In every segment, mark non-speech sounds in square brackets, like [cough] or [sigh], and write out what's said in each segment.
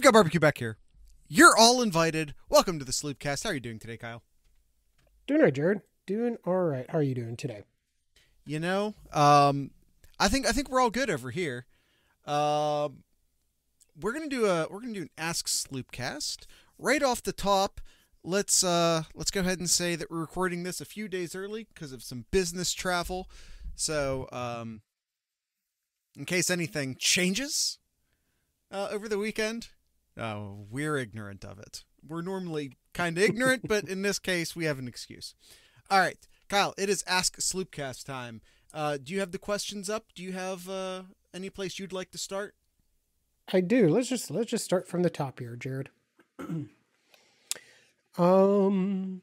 We've got barbecue back here. You're all invited. Welcome to the Sloopcast. How are you doing today, Kyle? Doing all right, Jared. Doing all right. How are you doing today? You know, um, I think I think we're all good over here. Um, we're gonna do a we're gonna do an Ask Sloopcast right off the top. Let's uh let's go ahead and say that we're recording this a few days early because of some business travel. So um, in case anything changes uh, over the weekend, oh, we're ignorant of it. We're normally kind of ignorant, but in this case, we have an excuse. All right, Kyle, it is Ask Sloopcast time. Uh, do you have the questions up? Do you have uh, any place you'd like to start? I do. Let's just let's just start from the top here, Jared. [clears throat] um.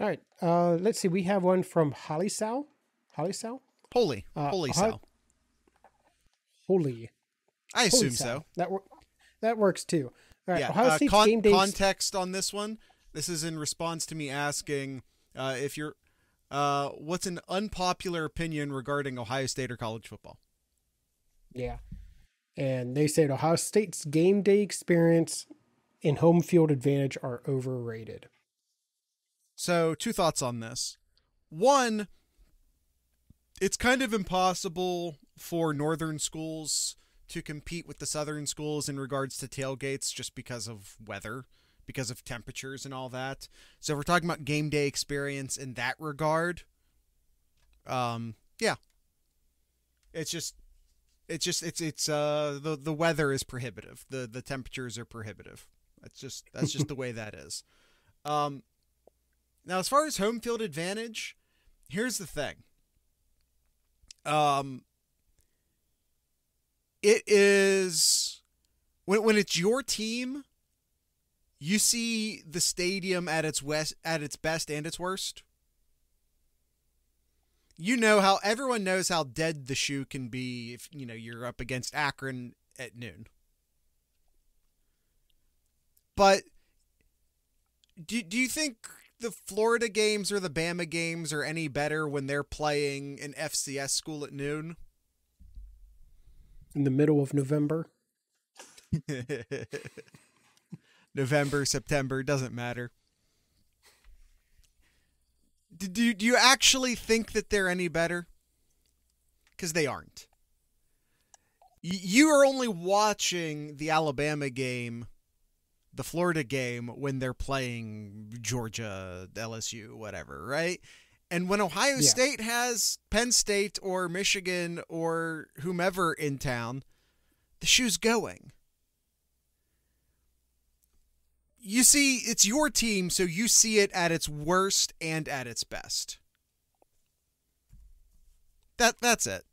All right. Uh, let's see. We have one from Holly Sal. Holly Sal. Holy, Uh, holy Sal. Holy. I Holy assume Sal. so. That wor- that works too. All right. Yeah. Ohio uh, con- game day. context on this one. This is in response to me asking uh, if you're. Uh, what's an unpopular opinion regarding Ohio State or college football? Yeah. And they said Ohio State's game day experience and home field advantage are overrated. So, two thoughts on this. One, it's kind of impossible for northern schools to compete with the southern schools in regards to tailgates just because of weather, because of temperatures and all that. So, if we're talking about game day experience in that regard, um, yeah. It's just it's just it's it's uh the the weather is prohibitive. The the temperatures are prohibitive. That's just that's just the way that is. Um now, as far as home field advantage, here's the thing. Um, it is when when it's your team, you see the stadium at its west at its best and its worst. You know how everyone knows how dead the shoe can be if you know you're up against Akron at noon. But do do you think the Florida games or the Bama games are any better when they're playing an FCS school at noon? In the middle of November. [laughs] November, September, doesn't matter. Do, do, do you actually think that they're any better? Because they aren't. You are only watching the Alabama game, the Florida game, when they're playing Georgia, LSU, whatever, right? And when Ohio Yeah. State has Penn State or Michigan or whomever in town, the shoe's going. You see, it's your team, so you see it at its worst and at its best. That that's it.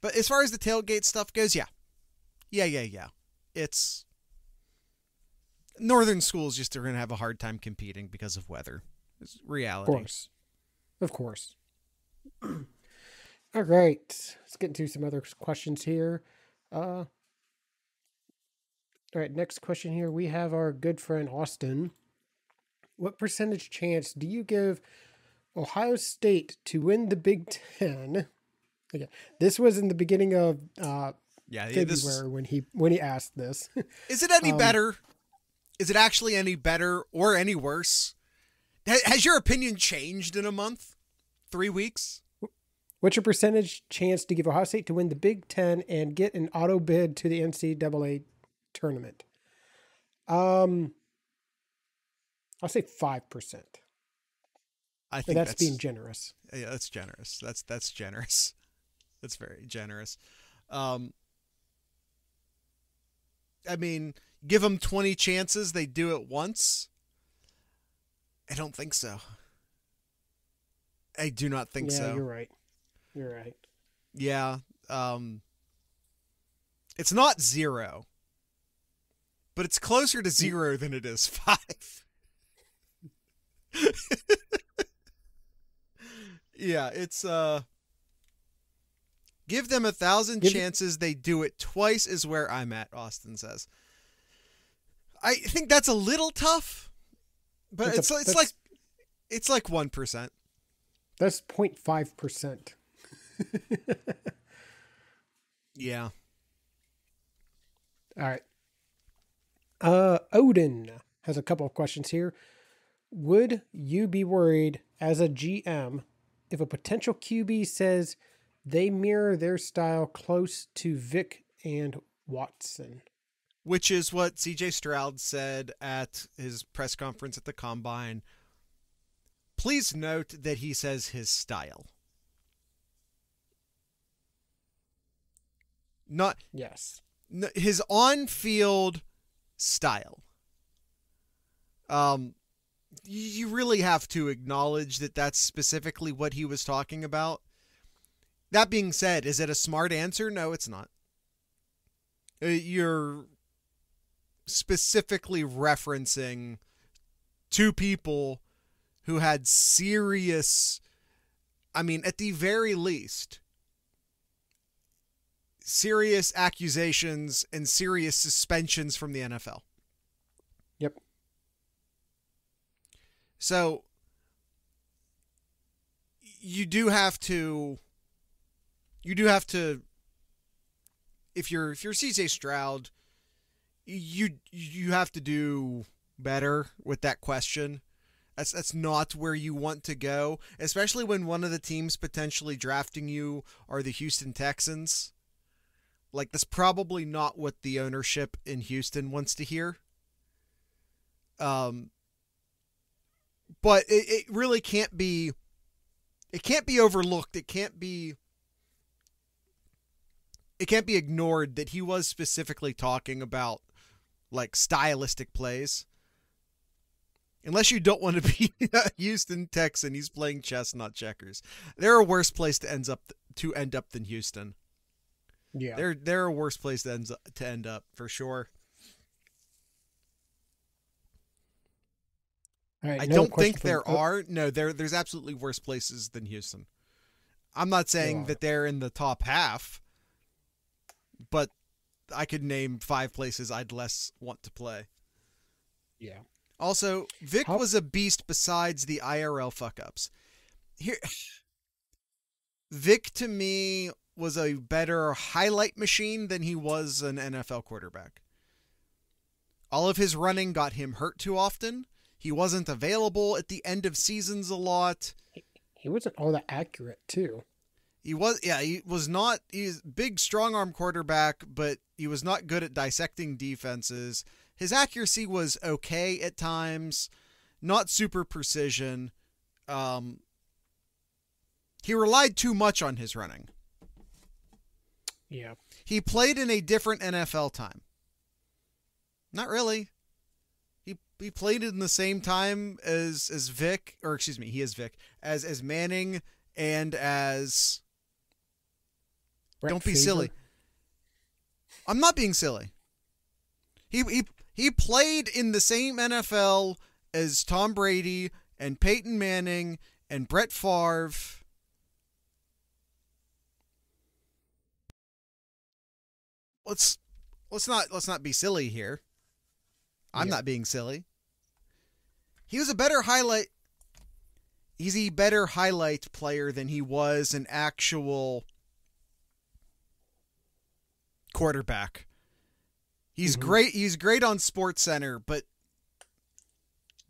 But as far as the tailgate stuff goes, yeah. Yeah, yeah, yeah. It's northern schools just are going to have a hard time competing because of weather. It's reality. Of course. Of course. All right. Let's get into some other questions here. Uh, all right. Next question here. We have our good friend Austin. What percentage chance do you give Ohio State to win the Big Ten? Okay. This was in the beginning of uh, Yeah, February this, when he when he asked this. is it any um, better? Is it actually any better or any worse? Ha- Has your opinion changed in a month? 3 weeks? What's your percentage chance to give Ohio State to win the Big Ten and get an auto bid to the NCAA tournament? Um, I'll say five percent. I think that's, being generous. Yeah, that's generous. That's that's generous. [laughs] That's very generous. Um, I mean, give them twenty chances, they do it once. I don't think so. I do not think yeah, so. you're right. You're right. Yeah. Um, it's not zero, but it's closer to zero than it is [laughs] five. yeah, it's uh. Give them a thousand Give- chances, they do it twice, is where I'm at. Austin says. I think that's a little tough, but That's a- it's it's like it's like one percent. That's 0.5 percent. [laughs] Yeah. All right. Uh, Odin has a couple of questions here. Would you be worried as a GM if a potential QB says they mirror their style close to Vick and Watson? Which is what CJ Stroud said at his press conference at the combine. Please note that he says his style. Not Yes. his on-field style. Um, you really have to acknowledge that that's specifically what he was talking about. That being said, is it a smart answer? No, it's not. Uh, You're specifically referencing two people who had serious, I mean, at the very least, serious accusations and serious suspensions from the NFL. Yep. So you do have to you do have to if you're if you're CJ Stroud, you you have to do better with that question. That's that's not where you want to go, especially when one of the teams potentially drafting you are the Houston Texans. Like that's probably not what the ownership in Houston wants to hear. Um but it, it really can't be it can't be overlooked. It can't be it can't be ignored that he was specifically talking about like stylistic plays. Unless you don't want to [laughs] be a Houston Texan, he's playing chess, not checkers. They're a worse place to end up to end up than Houston. Yeah. They're they're a worse place to end to end up for sure. All right, I don't think there are. No, there there's absolutely worse places than Houston. I'm not saying that they're in the top half, but I could name five places I'd less want to play. Yeah. Also, Vick How- was a beast besides the IRL fuck ups. Here [sighs] Vick to me was a better highlight machine than he was an NFL quarterback. All of his running got him hurt too often. He wasn't available at the end of seasons a lot. He wasn't all that accurate too. He was yeah, he was not he's big strong arm quarterback, but he was not good at dissecting defenses. His accuracy was okay at times, not super precision. Um he relied too much on his running. Yeah. He played in a different NFL time. Not really. He he played in the same time as as Vick, or excuse me, he is Vick, as as Manning and as Brett don't be Favre. silly. I'm not being silly. He he he played in the same NFL as Tom Brady and Peyton Manning and Brett Favre. Let's let's not let's not be silly here. I'm Yeah. not being silly. He was a better highlight he's a better highlight player than he was an actual quarterback. He's Mhm. great. He's great on Sports Center, but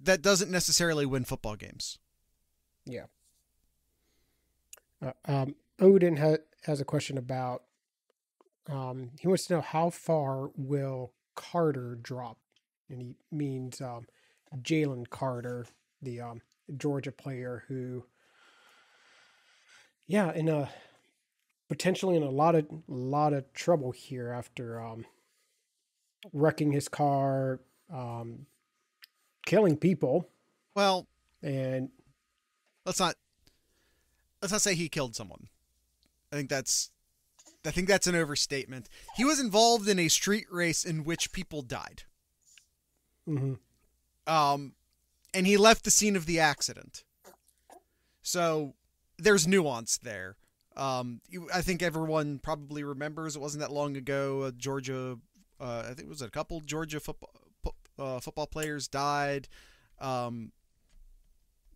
that doesn't necessarily win football games. Yeah. Uh, um, Odin ha- has a question about. Um, he wants to know how far will Carter drop, and he means um, Jalen Carter, the um, Georgia player who, yeah, in a potentially in a lot of lot of trouble here after um, wrecking his car, um, killing people, Well, and let's not let's not say he killed someone. I think that's I think that's an overstatement. He was involved in a street race in which people died. mhm, Um and he left the scene of the accident. So there's nuance there. Um, I think everyone probably remembers it wasn't that long ago. Uh, Georgia, uh, I think it was a couple Georgia football uh, football players died. Um,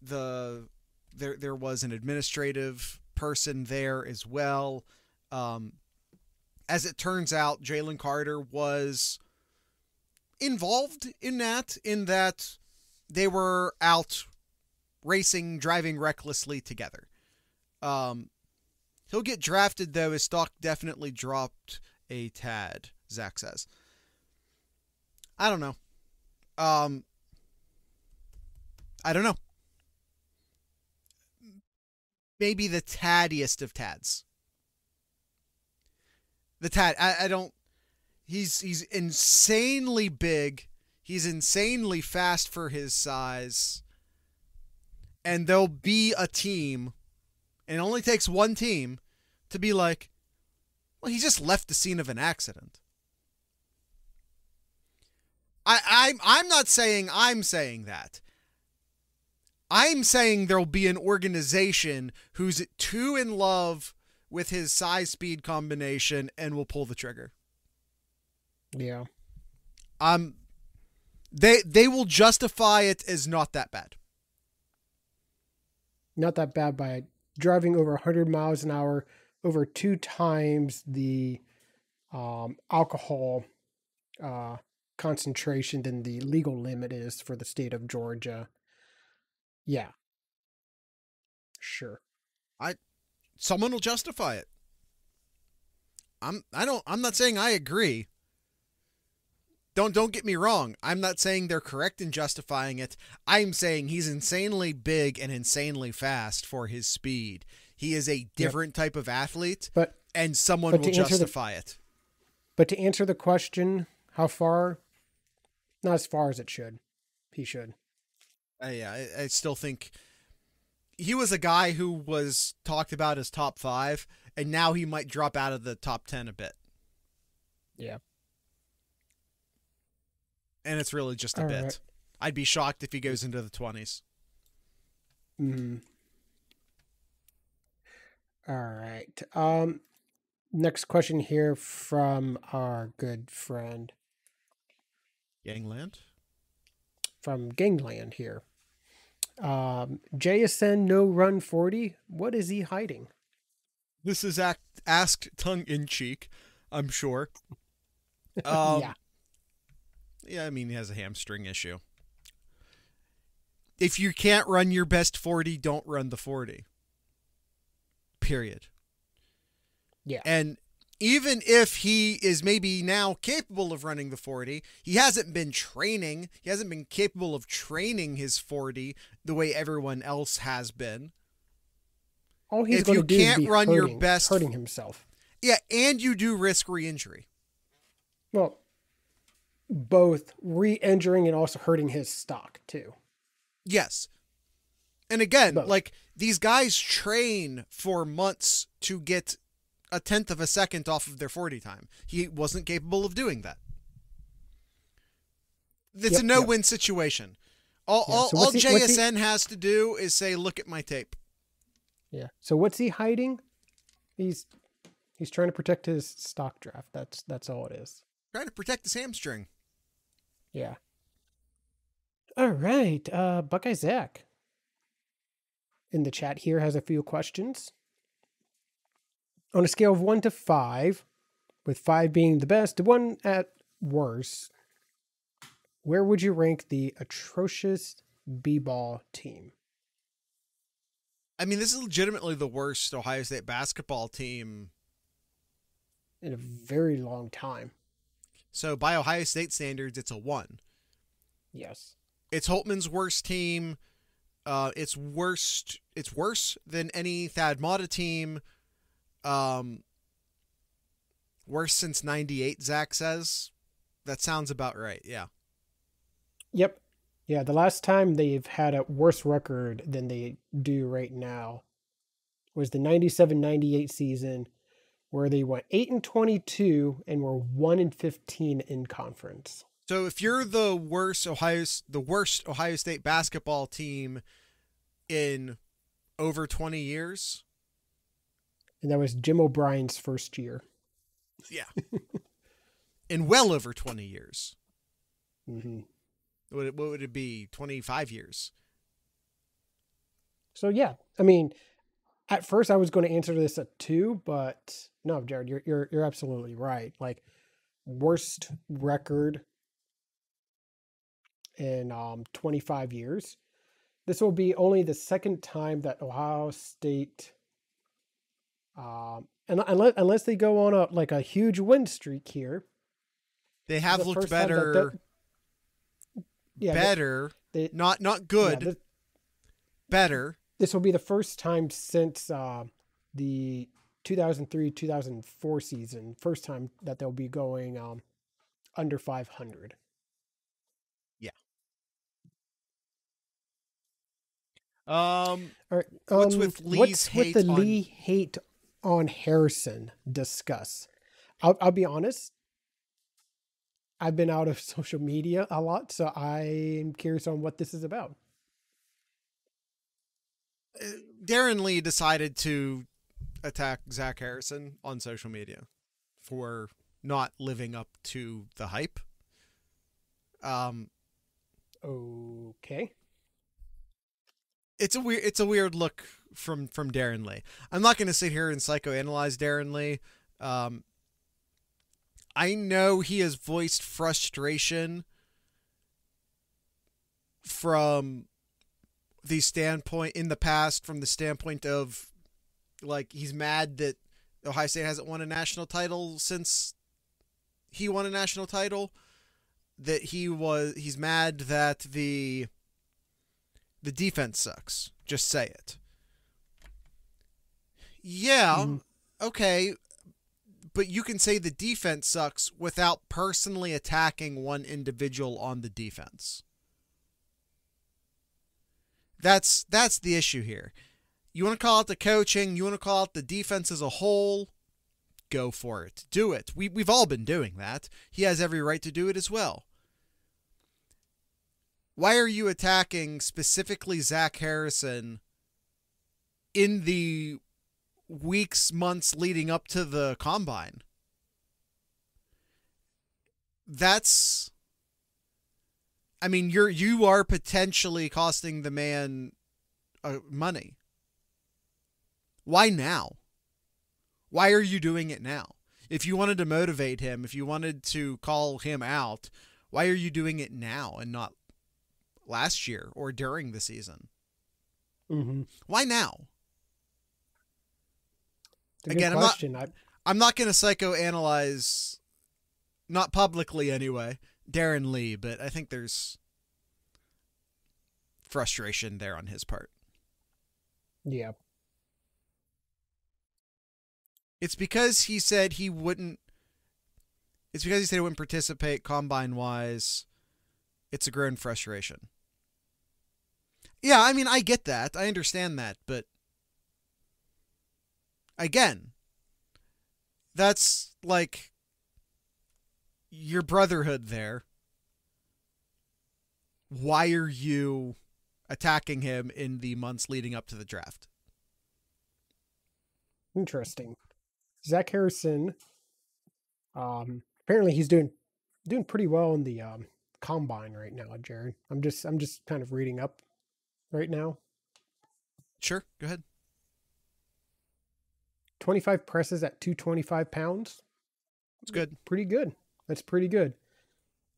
the there there was an administrative person there as well. Um, as it turns out, Jalen Carter was involved in that, in that they were out racing, driving recklessly together. Um, he'll get drafted though. His stock definitely dropped a tad. Zach says. I don't know. Um, I don't know. Maybe the taddiest of tads. The tad. I, I don't. He's he's insanely big. He's insanely fast for his size. And there'll be a team, and it only takes one team to be like, well, he just left the scene of an accident. I, I'm I'm not saying I'm saying that. I'm saying there'll be an organization who's too in love with his size speed combination and will pull the trigger. Yeah. Um they they will justify it as not that bad. Not that bad by driving over 100 miles an hour over two times the um, alcohol uh, concentration than the legal limit is for the state of Georgia. Yeah. Sure. I someone will justify it. I'm I don't I'm not saying I agree. Don't don't get me wrong. I'm not saying they're correct in justifying it. I'm saying he's insanely big and insanely fast for his speed. He is a different yep. type of athlete, but and someone but will justify the, it. But to answer the question, how far? Not as far as it should. He should. Uh, yeah, I, I still think he was a guy who was talked about as top five, and now he might drop out of the top ten a bit. Yeah. And it's really just a All bit. right. I'd be shocked if he goes into the twenties. Hmm. All right. Um, next question here from our good friend Gangland. from Gangland here. Um, JSN no run 40. What is he hiding? This is act, asked tongue in cheek, I'm sure. [laughs] Um, yeah. Yeah, I mean, he has a hamstring issue. If you can't run your best 40, don't run the 40. Period. Yeah. And even if he is maybe now capable of running the 40, he hasn't been training. He hasn't been capable of training his 40 the way everyone else has been. All he's if going you to do can't is be run your hurting, best- hurting himself. Yeah, and you do risk re-injury. Well, both re-injuring and also hurting his stock too. Yes. And again, Both. like these guys train for months to get a tenth of a second off of their 40 time. He wasn't capable of doing that. It's Yep, a no win situation. All, Yeah, all, so all he- what's he- JSN has to do is say, look at my tape. Yeah. So what's he hiding? He's he's trying to protect his stock draft. That's that's all it is. Trying to protect his hamstring. Yeah. All right. Uh Buckeye Zach in the chat here has a few questions. On a scale of one to five, with five being the best, one at worst, where would you rank the atrocious B-ball team? I mean, this is legitimately the worst Ohio State basketball team. In a very long time. So, by Ohio State standards, it's a one. Yes. It's Holtmann's worst team. Uh, it's worst. It's worse than any Thad Matta team. Um, worse since '98. Zach says. That sounds about right. Yeah. Yep. Yeah, the last time they've had a worse record than they do right now was the 97-98 season where they went 8 and 22 and were 1 and 15 in conference. So if you're the worst Ohio, the worst Ohio State basketball team in over 20 years, And that was Jim O'Brien's first year. yeah, [laughs] in well over 20 years, hmm what, what would it be? 25 years. So yeah, I mean, at first I was going to answer this at 2, but no, Jared, you're you're you're absolutely right. Like worst record in um, 25 years. This will be only the second time that Ohio State, um, and unless unless they go on a like a huge win streak here, They have the looked first time that better. yeah, better. they- not not yeah, good. this, better. This will be the first time since uh, the 2003 2004 season, first time that they'll be going um, under 500. Yeah. Um, All right. What's um, with Lee's what's with the on- Lee hate on Harrison? Discuss. I'll, I'll be honest. I've been out of [laughs] social media a lot, so I'm curious on what this is about. Darron Lee decided to attack Zach Harrison on social media for not living up to the hype. Um, Okay. it's a weird it's a weird look from from Darron Lee. I'm not going to sit here and psychoanalyze Darron Lee. Um, I know he has voiced frustration from the standpoint in the past from the standpoint of like he's mad that Ohio State hasn't won a national title since he won a national title that he was he's mad that the the defense sucks. Just say it. Yeah, Mhm. okay. But you can say the defense sucks without personally attacking one individual on the defense. That's that's the issue here. You want to call it the coaching, you want to call it the defense as a whole, go for it. Do it. We we've all been doing that. He has every right to do it as well. Why are you attacking specifically Zach Harrison in the weeks, months leading up to the combine? That's I mean, you're you are potentially costing the man uh, money. Why now? Why are you doing it now? If you wanted to motivate him, if you wanted to call him out, why are you doing it now and not last year or during the season? Mm-hmm. Why now? It's a good Again, I'm not- I, I'm not going to psychoanalyze, not publicly anyway, Darron Lee, but I think there's frustration there on his part. yeah. It's because he said he wouldn't. It's because he said he wouldn't participate combine wise. It's a grown frustration. Yeah, I mean, I get that. I understand that. But again, that's like your brotherhood there. Why are you attacking him in the months leading up to the draft? Interesting. Zach Harrison. Um, apparently he's doing doing pretty well in the um, combine right now, Jared. I'm just I'm just kind of reading up right now. Sure, go ahead. 25 presses at 225 pounds. It's good. Pretty good. That's pretty good.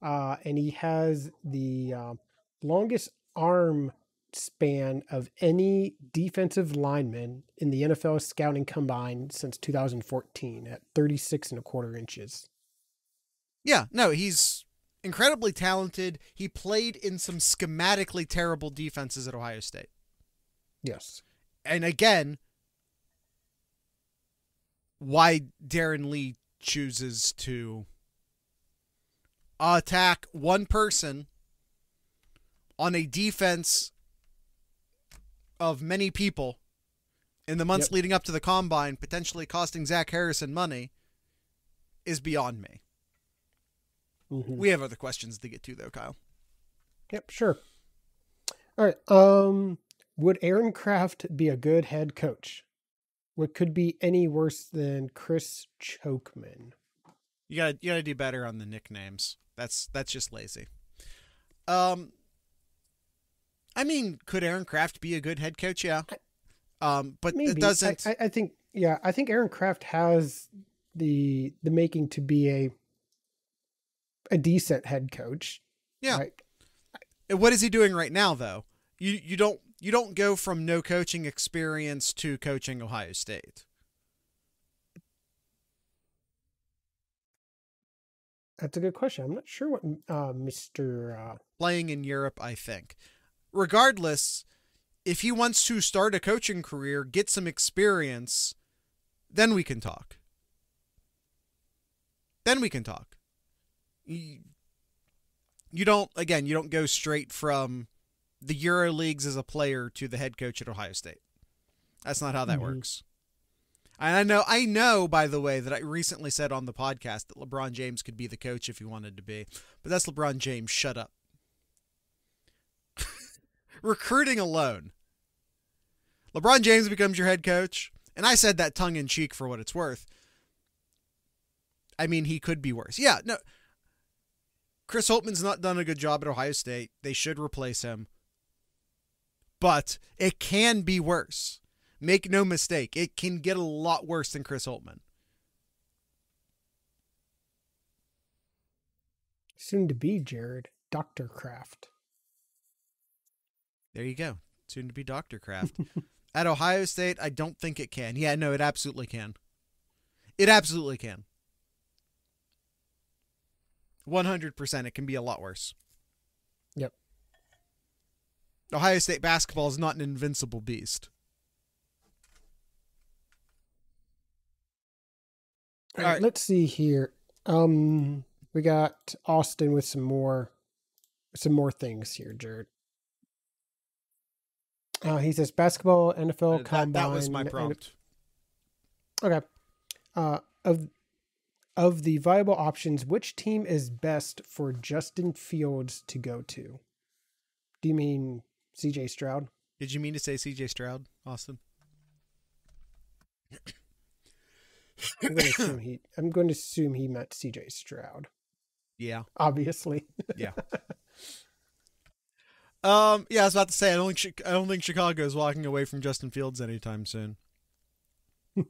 Uh, and he has the um longest arm span of any defensive lineman in the NFL scouting combine since 2014 at 36 and a quarter inches. Yeah, no, he's incredibly talented. He played in some schematically terrible defenses at Ohio State. Yes. And again, why Darron Lee chooses to attack one person on a defense of many people in the months Yep. leading up to the combine, potentially costing Zach Harrison money, is beyond me. Mhm. We have other questions to get to, though, Kyle. Yep, sure. All right. Um, would Aaron Craft be a good head coach? What could be any worse than Chris Chokeman? You gotta you gotta do better on the nicknames. That's that's just lazy. Um, I mean, could Aaron Craft be a good head coach? Yeah. Um, but Maybe it doesn't. I, I, think. Yeah, I think Aaron Craft has the the making to be a a decent head coach. Yeah. Right? What is he doing right now though? You you don't you don't go from no coaching experience to coaching Ohio State. That's a good question. I'm not sure what uh, Mr. Uh, Playing in Europe, I think. Regardless, if he wants to start a coaching career, get some experience, then we can talk. Then we can talk. You, you don't again, you don't go straight from the Euro leagues as a player to the head coach at Ohio State. That's not how that Mhm. works. And I know I know by the way that I recently said on the podcast that LeBron James could be the coach if he wanted to be. But that's LeBron James. Shut up. [laughs] Recruiting alone. LeBron James becomes your head coach, and I said that tongue in cheek for what it's worth. I mean, he could be worse. Yeah, no. Chris Holtmann's not done a good job at Ohio State. They should replace him. But it can be worse. Make no mistake, it can get a lot worse than Chris Holtmann. soon to be Jared, Dr. Craft. There you go. Soon to be Dr. Craft. [laughs] At Ohio State, I don't think it can. Yeah, no, it absolutely can. It absolutely can. 100% it can be a lot worse. Yep. Ohio State basketball is not an invincible beast. All right, let's see here. Um, we got Austin with some more, some more things here, Jared. Uh, he says basketball, NFL, that, combine. that was my and- prompt. Okay. Uh, of of the viable options, which team is best for Justin Fields to go to? Do you mean C.J. Stroud? Did you mean to say CJ Stroud, Austin? I'm going [coughs] to assume he. I'm going to assume he meant C.J. Stroud. Yeah. Obviously. yeah. [laughs] Um. Yeah, I was about to say I don't think I don't think Chicago is walking away from Justin Fields anytime soon. [laughs]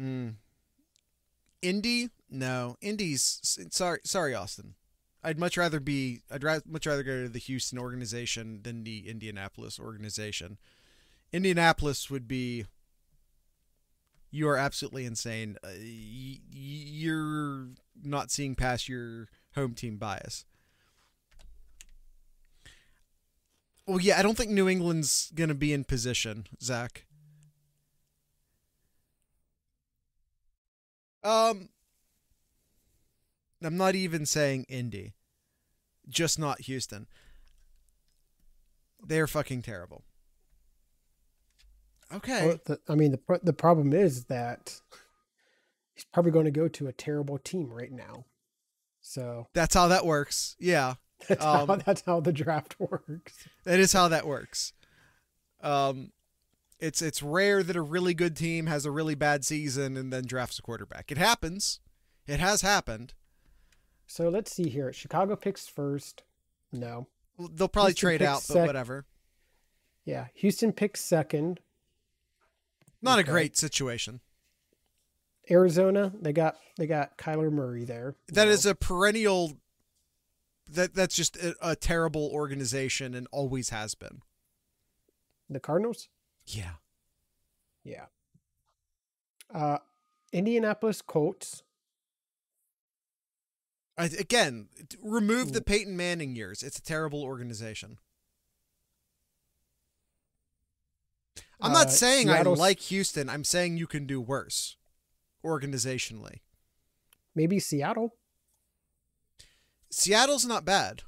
mm. Indy? No. Indy's sorry. Sorry, Austin. I'd much rather be. I'd ra- much rather go to the Houston organization than the Indianapolis organization. Indianapolis would be. You are absolutely insane. Uh, y- you're not seeing past your home team bias. Well, yeah, I don't think New England's gonna be in position, Zach. Um, I'm not even saying Indy, just not Houston. They're fucking terrible. Okay. Well, the, I mean, the the problem is that he's probably going to go to a terrible team right now. So That's how that works. Yeah. [laughs] that's, how, Um, that's how the draft [laughs] works. That is how that works. Um, it's it's rare that a really good team has a really bad season and then drafts a quarterback. It happens. It has happened. So let's see here. Chicago picks first. No. They'll probably Houston trade out, but whatever. Yeah. Houston picks second. Not Okay. a great situation. Arizona, they got they got Kyler Murray there. That is a perennial. That that's just a, a terrible organization and always has been. the Cardinals. Yeah. Yeah. Uh, Indianapolis Colts. I, again, remove the Peyton Manning years. It's a terrible organization. I'm not Uh, saying Seattle's- I like Houston. I'm saying you can do worse organizationally. Maybe Seattle. Seattle's not bad.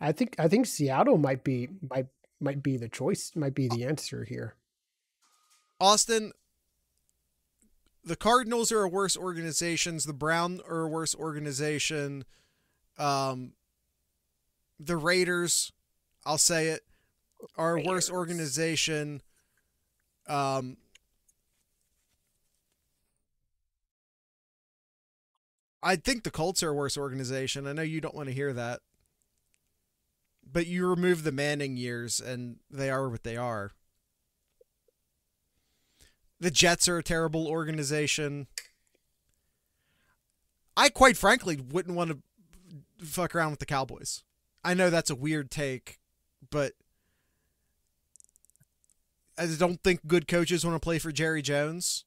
I think I think Seattle might be might might be the choice. Might be the answer here. Austin, the Cardinals are a worse organization. The Brown are a worse organization. Um, the Raiders, I'll say it, are a worse organization. Um, I think the Colts are a worse organization. I know you don't want to hear that. But you remove the Manning years and they are what they are. The Jets are a terrible organization. I quite frankly wouldn't want to fuck around with the Cowboys. I know that's a weird take, but I don't think good coaches want to play for Jerry Jones.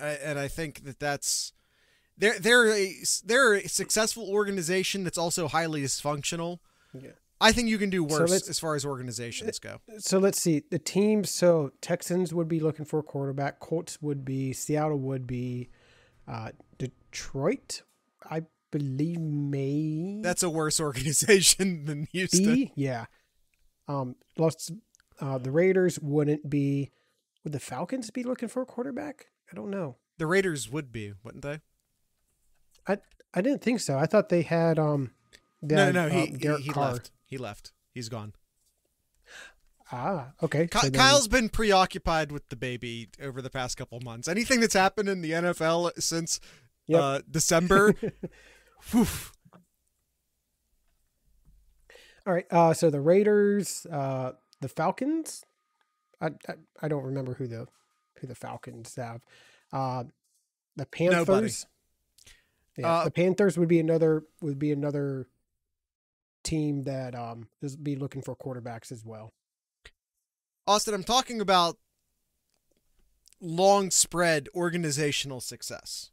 I, and I think that that's they're they're a they're a successful organization that's also highly dysfunctional. Yeah. I think you can do worse let's- as far as organizations go. So let's see. The teams. So Texans would be looking for a quarterback. Colts would be. Seattle would be. Uh, Detroit, I believe, may That's a worse [laughs] organization than Houston. be. Yeah. Um, lost. Uh, the Raiders wouldn't be. Would the Falcons be looking for a quarterback? I don't know. The Raiders would be, wouldn't they? I I didn't think so. I thought they had um. they No, had, no, he um, he, he left. He left. He's gone. Ah, okay. Ky- so Kyle's been preoccupied with the baby over the past couple months. Anything that's happened in the NFL since Yep. uh, December, [laughs] whew, All right. Uh, so the Raiders, uh, the Falcons. I, I I don't remember who the who the Falcons have. Uh, the Panthers. Yeah, Uh, the Panthers would be another would be another team that um is be looking for quarterbacks as well. Austin, I'm talking about long spread organizational success.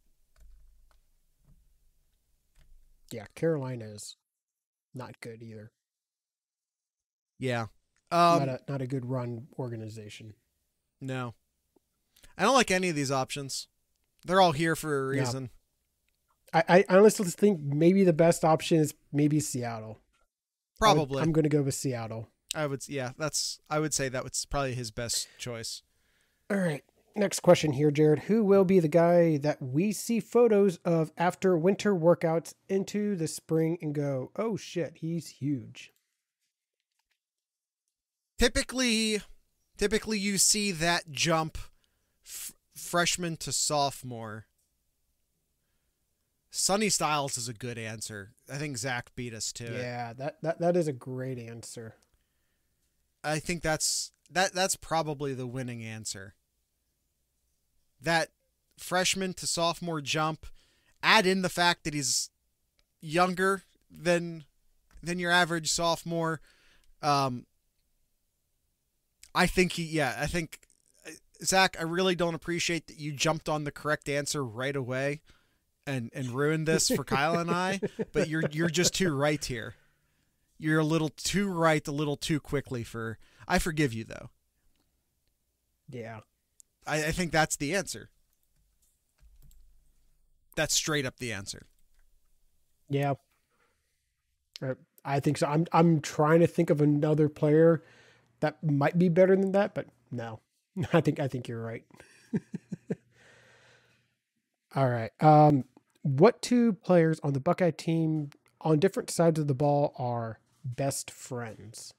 Yeah, Carolina is not good either. Yeah. Not Um, a not a good run organization. no. I don't like any of these options. They're all here for a No. reason. I, I honestly think maybe the best option is maybe Seattle. I would- Probably. I'm going to go with Seattle. I would yeah, that's I would say that was probably his best choice. All right. Next question here, Jared. Who will be the guy that we see photos of after winter workouts into the spring and go, oh shit, he's huge? Typically typically you see that jump freshman to sophomore Sonny Styles is a good answer. I think Zach beat us to it. Yeah, that, that that is a great answer. I think that's that that's probably the winning answer. That freshman to sophomore jump, add in the fact that he's younger than than your average sophomore. Um, I think he, yeah, I think uh, Zach. I really don't appreciate that you jumped on the correct answer right away, and and ruined this for Kyle and I. But you're you're just too right here. You're a little too right, a little too quickly for. I forgive you though. Yeah. I, I think that's the answer. That's straight up the answer. Yeah. Uh, I think so. I'm I'm trying to think of another player that might be better than that, but no. [laughs] I think I think you're right. [laughs] All right. Um what two players on the Buckeye team on different sides of the ball are best friends?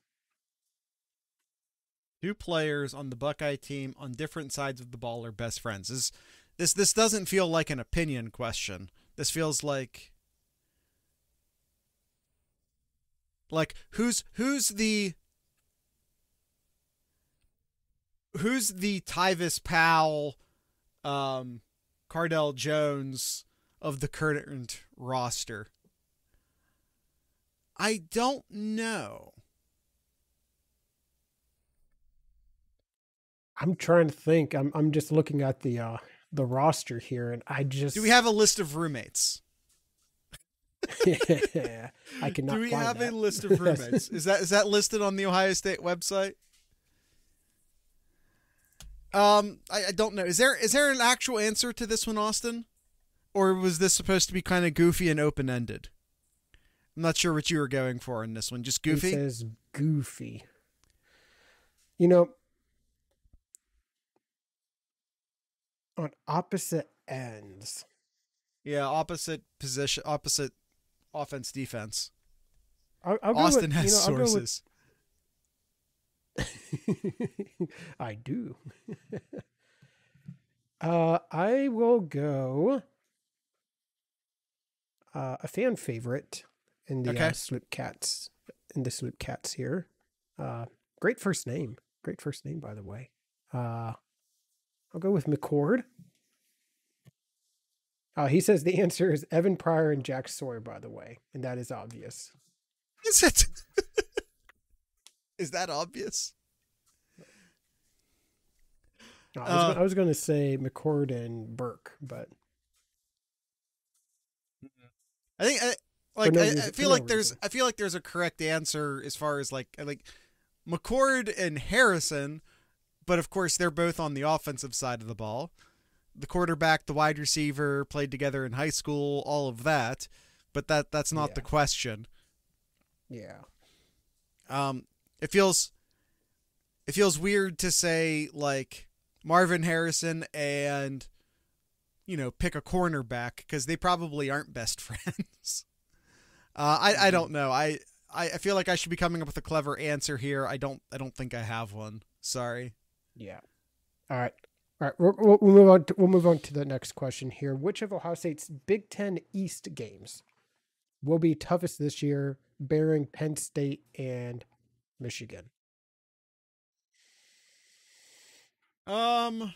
Two players on the Buckeye team on different sides of the ball are best friends. This this this doesn't feel like an opinion question. This feels like like who's who's the who's the Tyvis Powell um Cardale Jones of the current roster? I don't know. I'm trying to think. I'm I'm just looking at the uh the roster here and I just Do we have a list of roommates? [laughs] yeah, I cannot Do we find have that. a list of [laughs] roommates? is that is that listed on the Ohio State website? Um, I, I don't know. Is there is there an actual answer to this one, Austin, or was this supposed to be kind of goofy and open ended? I'm not sure what you were going for in this one. Just goofy. says goofy. You know, on opposite ends. yeah, opposite position, opposite offense defense. I'll, I'll Austin with, has you know, I'll go with- sources. [laughs] I do. [laughs] uh, I will go uh, a fan favorite in the Okay. uh, Sloop Cats in the Sloop Cats here. Uh, great first name. Great first name, by the way. Uh, I'll go with McCord. Uh, he says the answer is Evan Pryor and Jack Sawyer, by the way, and that is obvious. Is it? [laughs] is that obvious? No, I was, Uh, gonna- I was going to say McCord and Burke, but I think I, like no I, reason- I feel no like there's. I feel like there's a correct answer as far as like like McCord and Harrison, but of course they're both on the offensive side of the ball. The quarterback, the wide receiver played together in high school, all of that, but that that's not the question. yeah. Um, it feels it feels weird to say like Marvin Harrison and you know pick a cornerback because they probably aren't best [laughs] friends. Uh, I I don't know. I, I feel like I should be coming up with a clever answer here. I don't I don't think I have one. Sorry. Yeah. All right. All right. We'll, we'll we'll move on. To, we'll move on to the next question here. Which of Ohio State's Big Ten East games will be toughest this year, bearing Penn State and Michigan? Um.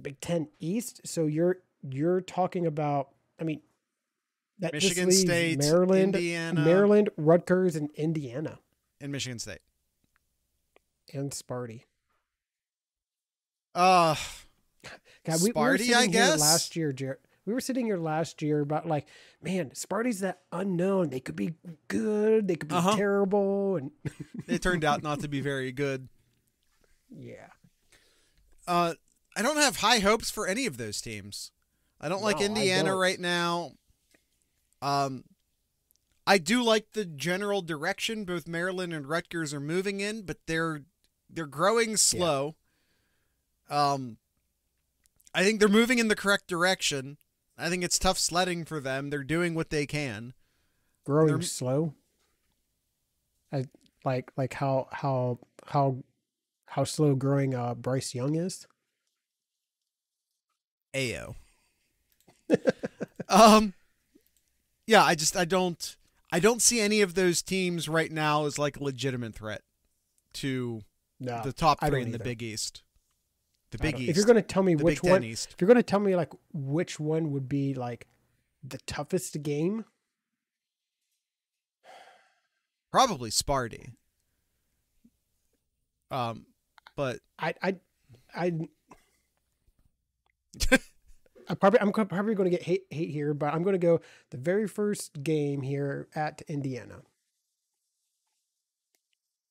Big Ten East. So you're you're talking about. I mean, that Michigan State, Maryland, Indiana. Maryland, Rutgers, and Indiana, And Michigan State. and Sparty. Uh God, we, we Sparty, sitting I guess? last year, Jared. We were sitting here last year about like, man, Sparty's that unknown. They could be good, they could be Uh-huh. terrible, and [laughs] it turned out not to be very good. yeah, Uh, I don't have high hopes for any of those teams. I don't like No, I Indiana don't. right now. Um, I do like the general direction both Maryland and Rutgers are moving in, but they're they're growing slow. Um, I think they're moving in the correct direction. I think it's tough sledding for them. They're doing what they can. growing They're- slow. I like like how how how how slow growing uh Bryce Young is. Ao. [laughs] um yeah, I just I don't I don't see any of those teams right now as like a legitimate threat to No, the top three in the either. Big East. The Big East. If you're going to tell me the which one, East. if you're going to tell me like which one would be like the toughest game, Probably Sparty. Um but I I I [laughs] I probably I'm probably going to get hate hate here, but I'm going to go the very first game here at Indiana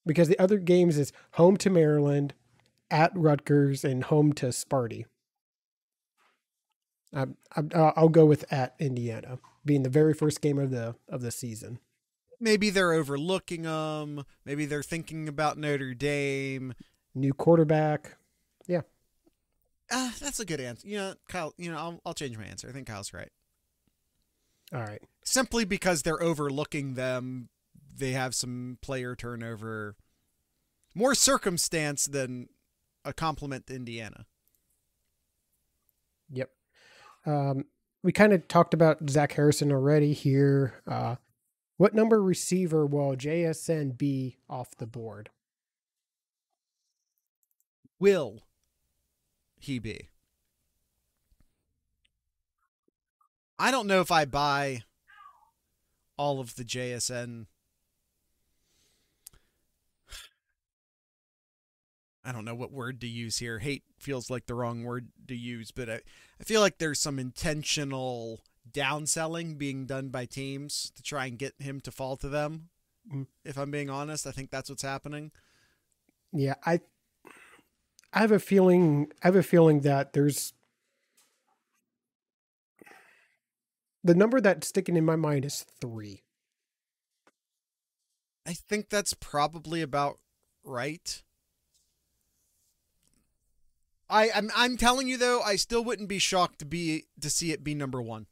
because the other games is home to Maryland, at Rutgers, and home to Sparty. I'm, I'm, uh, I'll go with at Indiana being the very first game of the of the season. maybe they're overlooking them. Maybe they're thinking about Notre Dame. New quarterback. Yeah. Uh, that's a good answer. You know, Kyle. You know, I'll, I'll change my answer. I think Kyle's right. All right. simply because they're overlooking them. They have some player turnover, more circumstance than a compliment to Indiana. Yep. Um, we kind of talked about Zach Harrison already here. Uh, what number receiver will JSN be off the board? Will he be? I don't know if I buy all of the JSN. I don't know what word to use here. Hate feels like the wrong word to use, but I, I feel like there's some intentional downselling being done by teams to try and get him to fall to them. Mm. If I'm being honest, I think that's what's happening. Yeah, I I have a feeling I have a feeling that there's the number that's sticking in my mind is 3. I think that's probably about right. I I'm I'm telling you though, I still wouldn't be shocked to be to see it be number 1.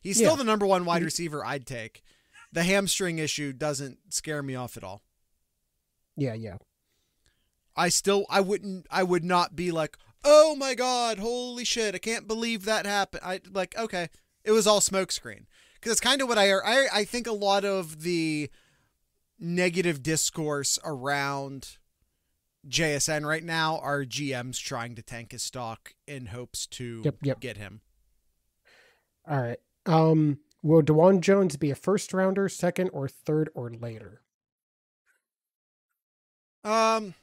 He's still Yeah. the number 1 wide mm-hmm. receiver I'd take. The hamstring issue doesn't scare me off at all. Yeah, yeah. I still I wouldn't I would not be like, "Oh my god, holy shit, I can't believe that happened." I like, okay, it was all smokescreen. Cuz it's kind of what I I I think a lot of the negative discourse around JSN right now are GMs trying to tank his stock in hopes to Yep, yep. get him. All right. Um, will Dawand Jones be a first rounder, second, or third, or later? Um,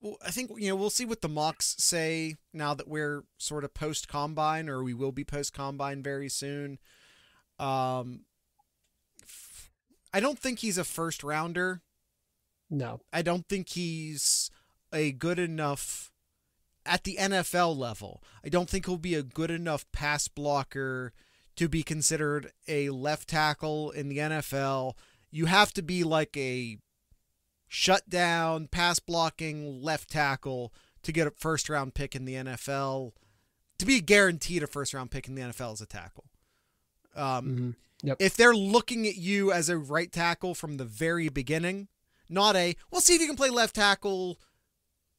well, I think you know we'll see what the mocks say now that we're sort of post combine, or we will be post combine very soon. Um, I don't think he's a first rounder. No, I don't think he's a good enough at the NFL level. I don't think he'll be a good enough pass blocker to be considered a left tackle in the NFL. You have to be like a shut down, pass blocking left tackle to get a first round pick in the NFL. To be guaranteed a first round pick in the NFL as a tackle. Um, mm-hmm. yep. If they're looking at you as a right tackle from the very beginning, not a, we'll see if you can play left tackle,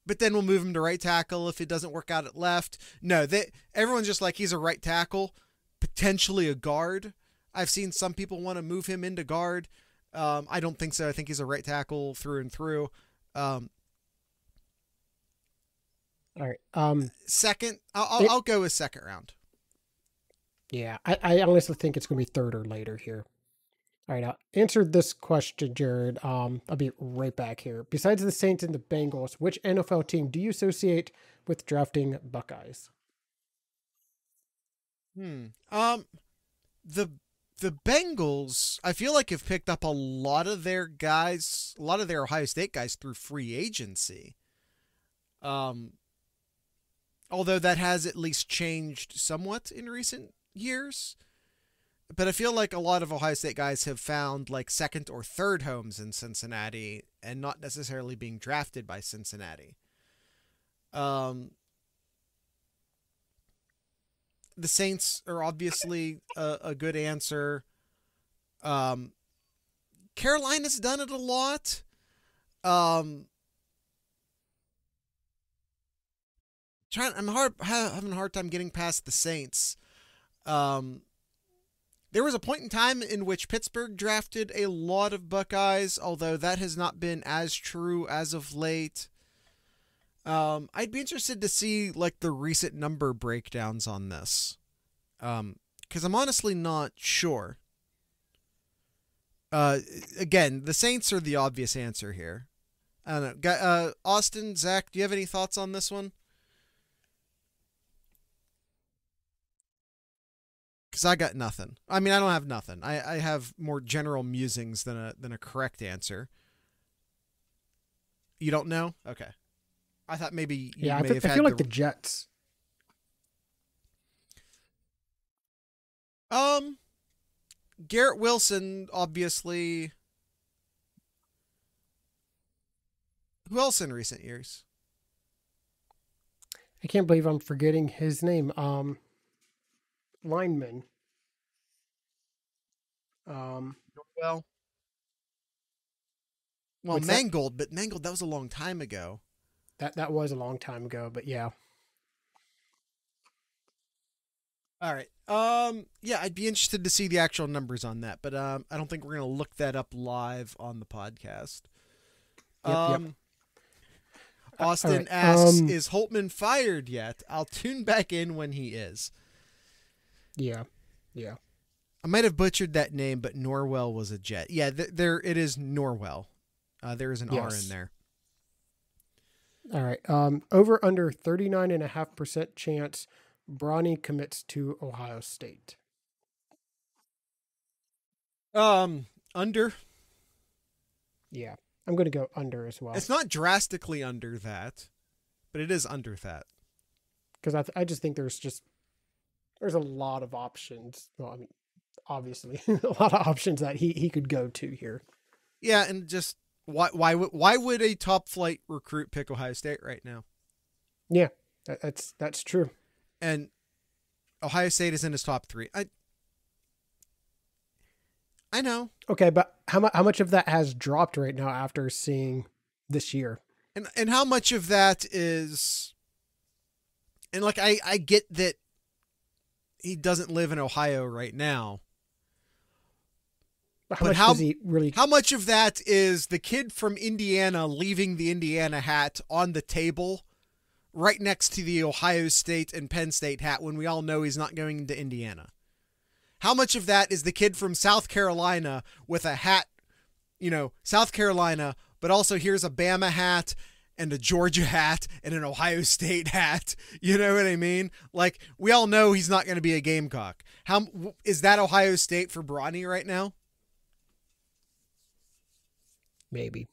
but then we'll move him to right tackle if it doesn't work out at left. No, that everyone's just like, he's a right tackle, potentially a guard. I've seen some people want to move him into guard. Um, I don't think so. I think he's a right tackle through and through. Um, all right. Um, second, I'll, I'll, I'll, go with second round. Yeah, I, I honestly think it's going to be third or later here. All right, I'll answer this question, Jared. Um, I'll be right back here. Besides the Saints and the Bengals, which NFL team do you associate with drafting Buckeyes? Hmm. Um, the the Bengals, I feel like have picked up a lot of their guys, a lot of their Ohio State guys through free agency. Um, although that has at least changed somewhat in recent years. But I feel like a lot of Ohio State guys have found like second or third homes in Cincinnati and not necessarily being drafted by Cincinnati. Um, the Saints are obviously a, a good answer. Um, Carolina's done it a lot. Um, trying, I'm hard having a hard time getting past the Saints. Um, there was a point in time in which Pittsburgh drafted a lot of Buckeyes, although that has not been as true as of late. Um, I'd be interested to see like the recent number breakdowns on this, um, because I'm honestly not sure. Uh, again, the Saints are the obvious answer here. I don't know. Uh, Austin, Zach, do you have any thoughts on this one? Because I got nothing. I mean, I don't have nothing. I, I have more general musings than a than a correct answer. You don't know? Okay. I thought maybe you yeah. I, th- I feel like the... the Jets. Um, Garrett Wilson, obviously. Who else in recent years? I can't believe I'm forgetting his name. Um, lineman. Um, well, well, Mangold, that? but Mangold that was a long time ago. That that was a long time ago, but yeah. All right. Um. Yeah, I'd be interested to see the actual numbers on that, but um, I don't think we're gonna look that up live on the podcast. Yep, um. Yep. Austin right. asks, um, "Is Holtmann fired yet?" I'll tune back in when he is. Yeah. Yeah. I might have butchered that name, but Norwell was a jet. Yeah, th- there it is. Norwell. Uh, there is an yes. R in there. All right. Um, over under 39.5% chance Bronny commits to Ohio State. Um, under. Yeah, I'm going to go under as well. It's not drastically under that, but it is under that. Because I, th- I just think there's just there's a lot of options. Well, I mean, obviously, [laughs] a lot of options that he he could go to here. Yeah, and just why why would why would a top flight recruit pick Ohio State right now? Yeah, that's that's true. And Ohio State is in his top three. I I know. Okay, but how much how much of that has dropped right now after seeing this year? And and how much of that is and like I I get that he doesn't live in Ohio right now. How but how, really... how much of that is the kid from Indiana leaving the Indiana hat on the table right next to the Ohio State and Penn State hat when we all know he's not going to Indiana? how much of that is the kid from South Carolina with a hat, you know, South Carolina, but also here's a Bama hat and a Georgia hat and an Ohio [laughs] State hat. You know what I mean? Like we all know he's not going to be a Gamecock. How is that Ohio State for Bronny right now? Maybe.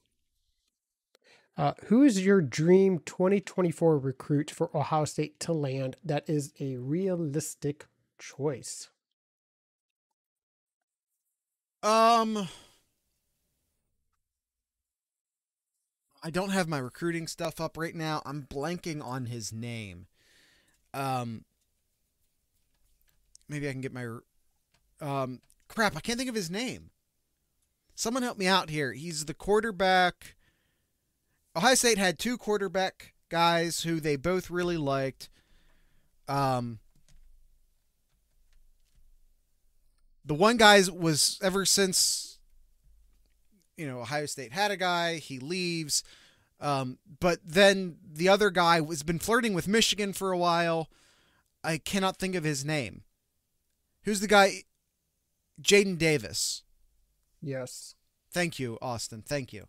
Uh, who is your dream 2024 recruit for Ohio State to land that is a realistic choice? Um, I don't have my recruiting stuff up right now. I'm blanking on his name. Um, maybe I can get my. Um, crap, I can't think of his name. Someone help me out here. He's the quarterback. Ohio State had two quarterback guys who they both really liked. Um, the one guy was ever since you know Ohio State had a guy, he leaves. Um, but then the other guy has been flirting with Michigan for a while. I cannot think of his name. Who's the guy? Jadyn Davis. Yes. Thank you, Austin. Thank you.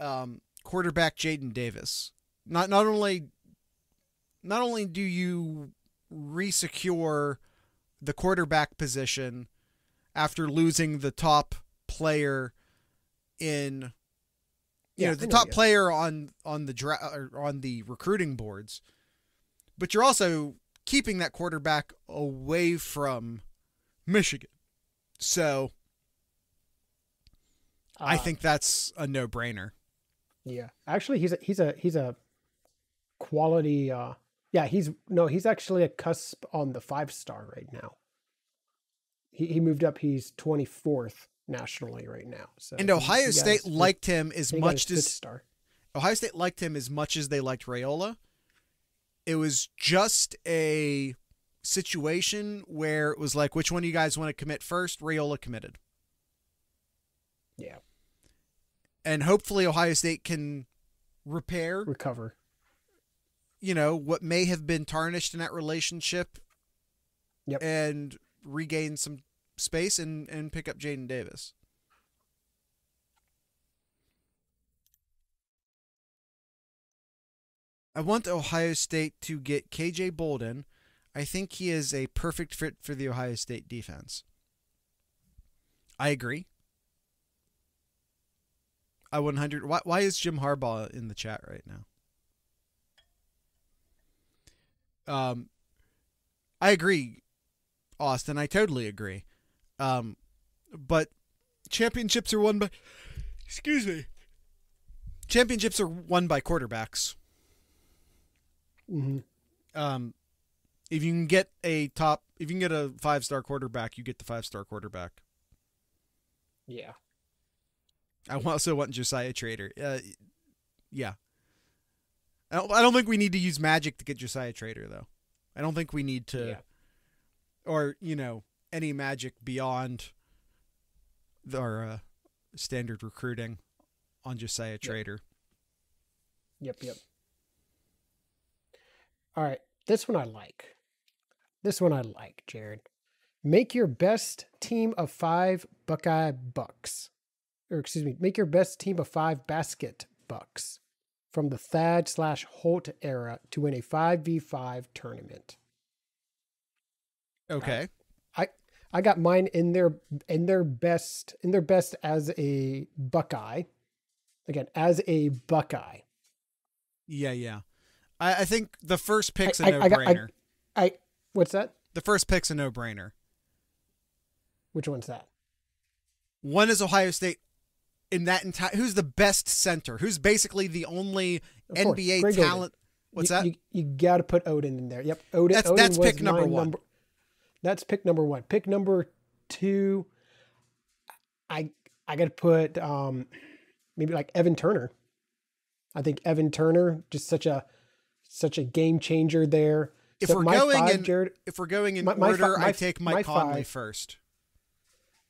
Um, quarterback Jadyn Davis. Not not only not only do you resecure the quarterback position after losing the top player in you Yeah, know the know, top player on on the dra- or on the recruiting boards but you're also keeping that quarterback away from Michigan so I Uh, think that's a no-brainer Yeah. Actually, he's a he's a he's a quality. uh Yeah, he's no, he's actually a cusp on the five star right now. He he moved up. He's twenty fourth nationally right now. So and Ohio State fifth- liked him as much as star. Ohio State liked him as much as they liked Raiola. It was just a situation where it was like, which one of you guys want to commit first? Raiola committed. Yeah, And hopefully Ohio State can repair, recover. you know, what may have been tarnished in that relationship Yep. and regain some space and, and pick up Jadyn Davis. I want Ohio State to get KJ Bolden. I think he is a perfect fit for the Ohio State defense. I agree. I 100. Why, why is Jim Harbaugh in the chat right now? Um, I agree, Austin. I totally agree. Um, but championships are won by. Excuse me. Championships are won by quarterbacks. hmm Um, if you can get a top, if you can get a five star quarterback, you get the five star quarterback. Yeah. I also want Josiah Trader. Uh, yeah. I don't, I don't think we need to use magic to get Josiah Trader though. I don't think we need to, Yeah. or you know, any magic beyond our uh, standard recruiting on Josiah Trader. Yep. Yep. All right. This one I like. This one I like, Jared. Make your best team of five Buckeye Bucks. Or excuse me, make your best team of five basket Bucks from the Thad slash Holt era to win a 5v5 tournament. Okay. I got mine in their in their best in their best as a Buckeye. Again, as a Buckeye. Yeah, yeah. I, I think the first pick's a I- no I I- brainer. I what's that? the first pick's a no brainer. Which one's that? One is Ohio State. In that entire, who's the best center? Who's basically the only Of NBA talent? What's you, that? You, you got to put Oden in there. Yep, Oden. That's- Oden that's pick number one. Number, that's pick number one. Pick number two. I I got to put um maybe like Evan Turner. I think Evan Turner just such a such a game changer there. if So we're my going five, in, Jared, if we're going in My- my order, my I take my Mike Conley five. first.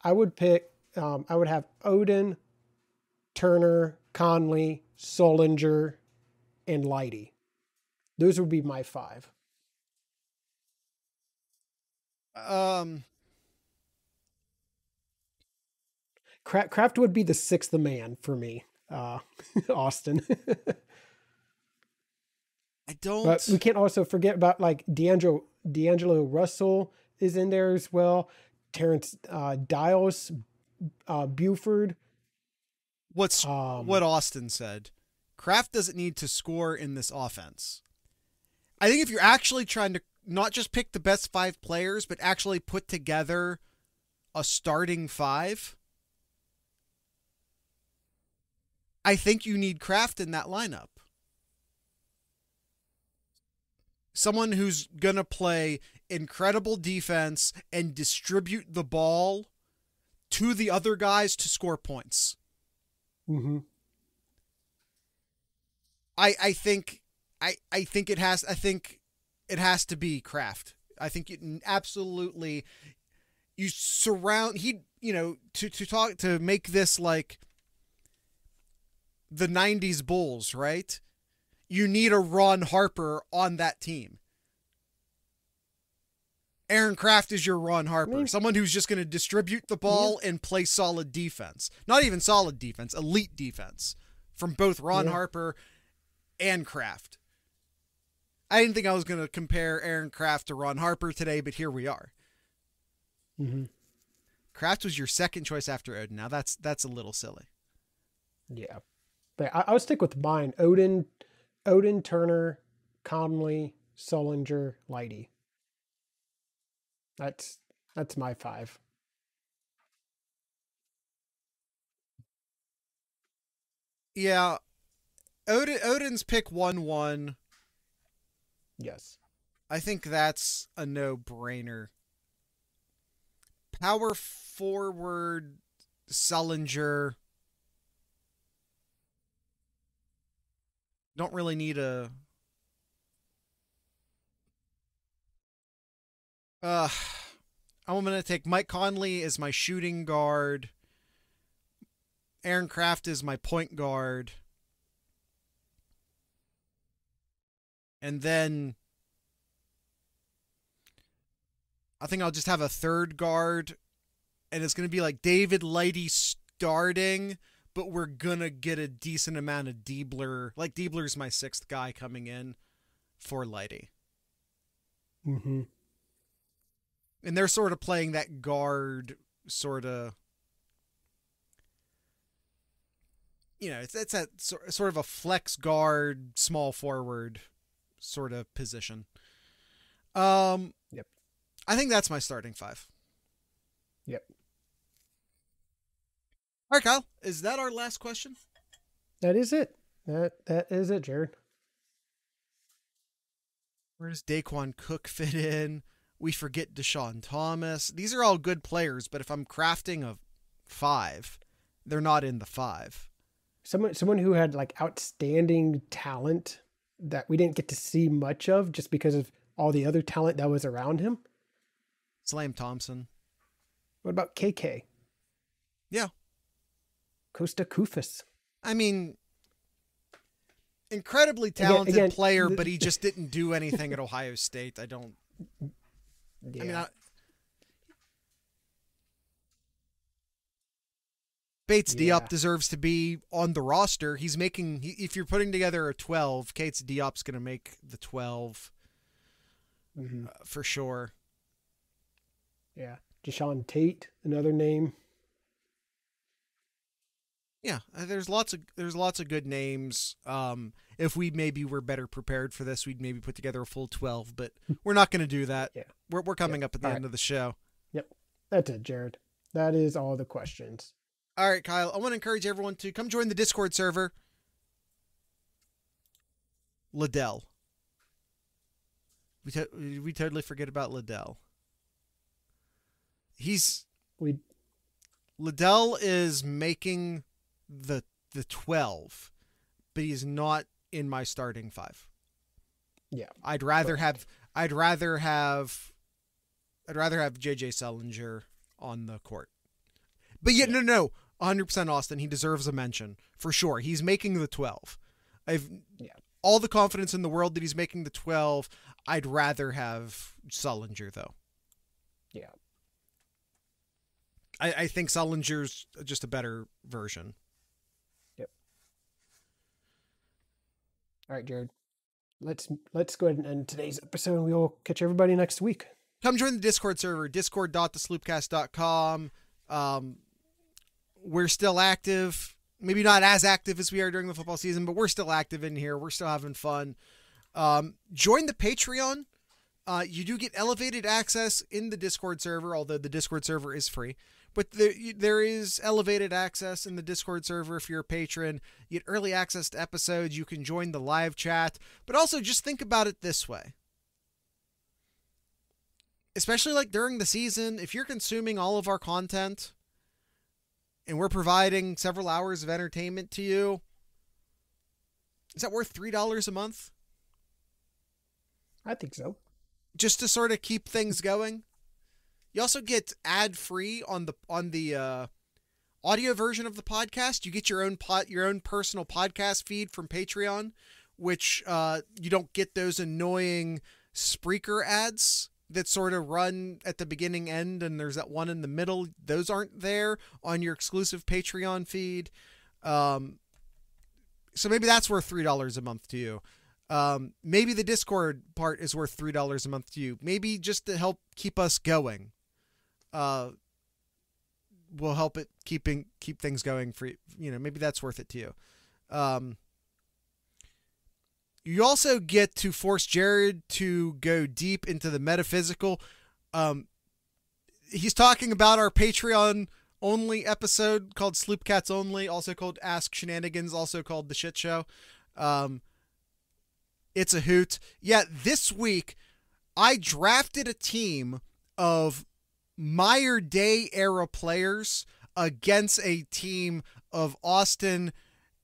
I would pick. Um, I would have Oden, Turner, Conley, Sullinger, and Lighty. Those would be my five. Um, Craft would be the sixth man for me. Uh, [laughs] Austin. I don't. But we can't also forget about like D'Angelo D'Angelo Russell is in there as well. Terence uh, Dials, uh, Buford. What's Um, what Austin said? Craft doesn't need to score in this offense. I think if you're actually trying to not just pick the best five players, but actually put together a starting five, I think you need Craft in that lineup. Someone who's going to play incredible defense and distribute the ball to the other guys to score points. Mm-hmm. I I think I I think it has I think it has to be Craft. I think it absolutely you surround he you know to to talk to make this like the 90s Bulls, right? You need a Ron Harper on that team. Aaron Craft is your Ron Harper, someone who's just going to distribute the ball and play solid defense. Not even solid defense, elite defense from both Ron Yeah. Harper and Craft. I didn't think I was going to compare Aaron Craft to Ron Harper today, but here we are. Mm-hmm. Craft was your second choice after Oden. Now that's that's a little silly. Yeah, but I, I'll stick with mine. Oden, Oden Turner, Conley, Sullinger, Lighty. That's that's my five. Yeah, Oden, Oden's pick one one. Yes. I think that's a no brainer. Power forward, Sullinger. Don't really need a. Uh, I'm gonna take Mike Conley as my shooting guard. Aaron Craft is my point guard. And then I think I'll just have a third guard, and it's going to be like David Lighty starting, but we're going to get a decent amount of Diebler. Like, Diebler's my sixth guy coming in for Lighty. Mm-hmm. And they're sort of playing that guard sort of. You know, it's, it's that sort of a flex guard, small forward sort of position. Um, Yep. I think that's my starting five. Yep. All right, Kyle. Is that our last question? That is it. That that is it, Jared. Where does Daequan Cook [laughs] fit in? We forget Deshaun Thomas. These are all good players, but if I'm crafting a five, they're not in the five. Someone someone who had like outstanding talent that we didn't get to see much of just because of all the other talent that was around him. Slam Thompson. What about KK? Yeah. Kosta Koufos. I mean, incredibly talented again, player, the- but he just didn't do anything at Ohio State. I don't. [laughs] Yeah. I mean, I, Bates Yeah. Diop deserves to be on the roster. He's making. He, if you're putting together a 12, Kate's Diop's going to make the 12 Mhm. uh, for sure. Yeah. Jae'Sean Tate, another name. Yeah, uh, there's lots of there's lots of good names. Um, if we maybe were better prepared for this, we'd maybe put together a full 12, but [laughs] we're not going to do that. Yeah. We're we're coming up at the All end right. of the show. Yep. That's it, Jared. That is all the questions. All right, Kyle. I want to encourage everyone to come join the Discord server. Liddell. We to- we totally forget about Liddell. He's We Liddell is making the the 12, but he's not in my starting 5. yeah. I'd rather Correct. have I'd rather have I'd rather have JJ Sullinger on the court. But yet no no, 100% Austin, he deserves a mention for sure. He's making the 12. I've Yeah. all the confidence in the world that he's making the 12. I'd rather have Sullinger though. Yeah. I, I think Sullinger's just a better version. Yep. All right, Jared. Let's let's go ahead and end today's episode. We'll catch everybody next week. Come join the Discord server, discord.thesloopcast.com. Um, we're still active. Maybe not as active as we are during the football season, but we're still active in here. We're still having fun. Um, join the Patreon. Uh, you do get elevated access in the Discord server, although the Discord server is free. But there, there is elevated access in the Discord server if you're a patron. You get early access to episodes. You can join the live chat. But also, just think about it this way. Especially like during the season, if you're consuming all of our content and we're providing several hours of entertainment to you, is that worth $3 a month? I think so. Just to sort of keep things going? You also get ad free on the on the uh, audio version of the podcast. You get your own pot your own personal podcast feed from Patreon, which uh, you don't get those annoying Spreaker ads that sort of run at the beginning end and there's that one in the middle those aren't there on your exclusive patreon feed. Um, so maybe that's worth three dollars a month to you. Um, maybe the discord part is worth three dollars a month to you. Maybe just to help keep us going. Uh, will help it keeping keep things going for you. Know maybe that's worth it to you. Um, you also get to force Jared to go deep into the metaphysical. Um, he's talking about our Patreon only episode called Sloop Cats Only, also called Ask Shenanigans, also called The Shit Show. Um, it's a hoot. Yeah, this week I drafted a team of Meyer Day era players against a team of Austin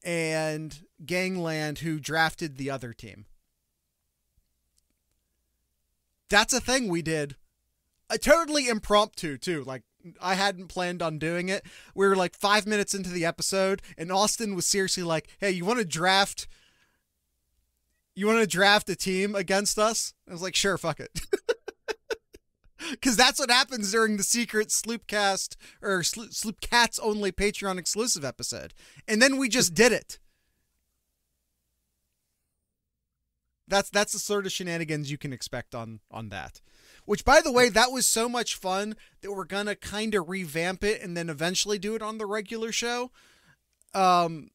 and Gangland who drafted the other team. That's a thing we did. A totally impromptu too. Like I hadn't planned on doing it. We were like 5 minutes into the episode and Austin was seriously like, "Hey, you want to draft you want to draft a team against us?" I was like, "Sure, fuck it." [laughs] because that's what happens during the secret Sloopcast or Sloop Cats only Patreon exclusive episode, and then we just did it. That's that's the sort of shenanigans you can expect on on that. Which, by the way, that was so much fun that we're gonna kind of revamp it and then eventually do it on the regular show. Um,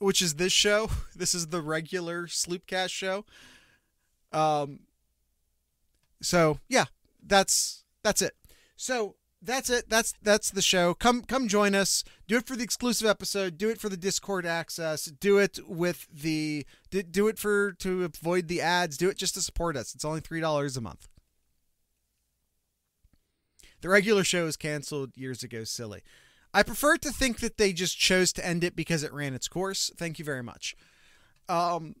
which is this show. [laughs] This is the regular Sloopcast show. Um. So yeah, that's that's it. So that's it. That's that's the show. Come come join us. Do it for the exclusive episode. Do it for the Discord access. Do it with the do it for to avoid the ads. Do it just to support us. It's only three dollars a month. The regular show was canceled years ago. Silly. I prefer to think that they just chose to end it because it ran its course. Thank you very much. Um,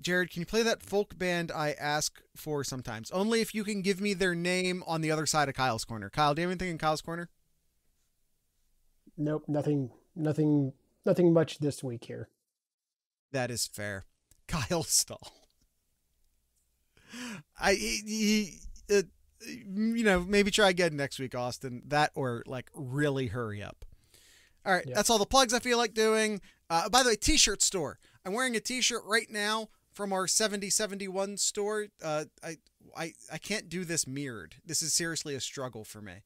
Jared, can you play that folk band I ask for sometimes? Only if you can give me their name on the other side of Kyle's corner. Kyle, do you have anything in Kyle's corner? Nope, nothing, nothing, nothing much this week here. That is fair. [laughs] Kyle Stahl. I he, uh, you know maybe try again next week, Austin. That or like really hurry up. All right, that's all the plugs I feel like doing. Uh, by the way, T-shirt store. I'm wearing a T-shirt right now from our 7071 store. Uh, I, I, I can't do this mirrored. This is seriously a struggle for me.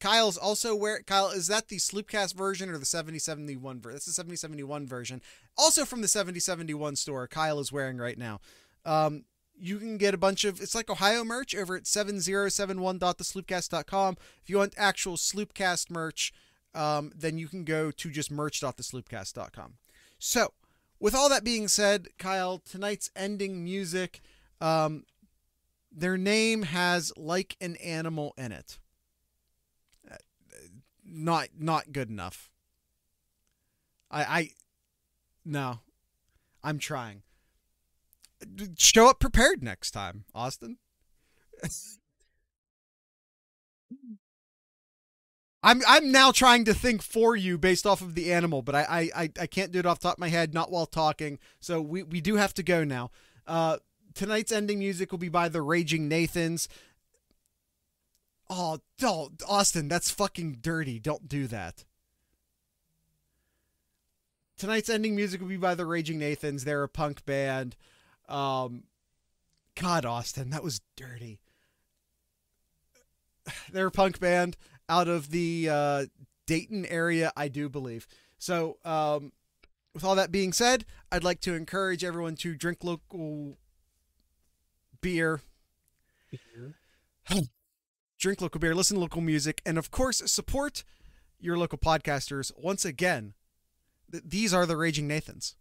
Kyle's also where Kyle is that the Sloopcast version or the 7071 version? That's the 7071 version. Also from the 7071 store, Kyle is wearing right now. Um, you can get a bunch of it's like Ohio merch over at 7071.thesloopcast.com. If you want actual Sloopcast merch, um, then you can go to just merch.thesloopcast.com. So, with all that being said, Kyle, tonight's ending music, um, their name has like an animal in it. Uh, not not good enough. I I no. I'm trying. Show up prepared next time, Austin. [laughs] I'm I'm now trying to think for you based off of the animal, but I I I can't do it off top of my head, not while talking. So we we do have to go now. Uh, tonight's ending music will be by the Raging Nathans. Oh, don't, Austin. That's fucking dirty. Don't do that. Tonight's ending music will be by the Raging Nathans. They're a punk band. Um, God, Austin, that was dirty. [sighs] They're a punk band out of the uh, Dayton area, I do believe. So, um, with all that being said, I'd like to encourage everyone to drink local beer, [clears throat] drink local beer, listen to local music, and of course, support your local podcasters. Once again, th- these are the Raging Nathans.